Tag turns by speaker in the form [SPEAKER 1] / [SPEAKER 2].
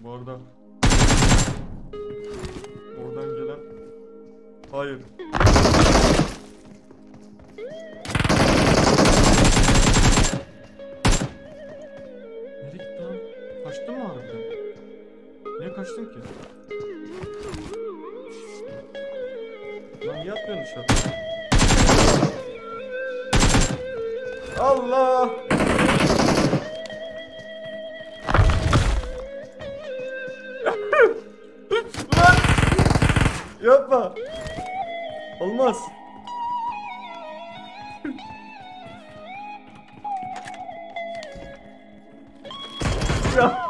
[SPEAKER 1] Bu arada oradan gelen hayır. Nereye gitti lan? Kaçtın mı harbiden? Niye kaçtın ki? Lan niye atmıyorsun dışarı? Allah! Yapma! Olmaz! ya!